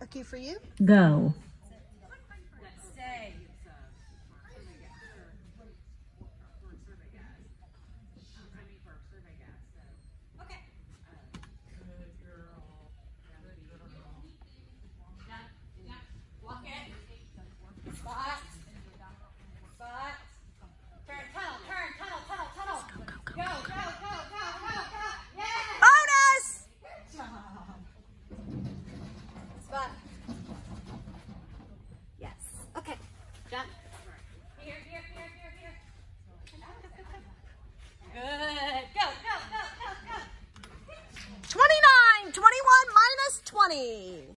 A cue for you. Go. spot. Yes. Okay. Jump. Here, here, here, here, here. Good. Go, go, go, go, go. 29, 21 minus 20.